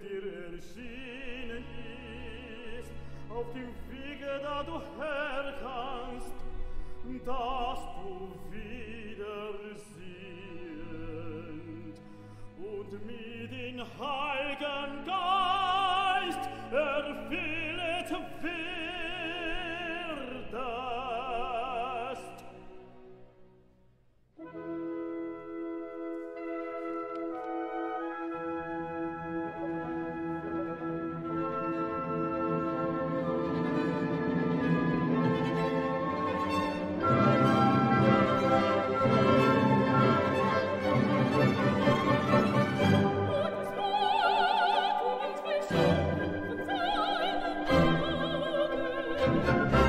dir erschienen ist, auf dem Wege, da du herkannst, dass du wieder siehend und mit den Heiligen Geist erfüllet wirst. thank you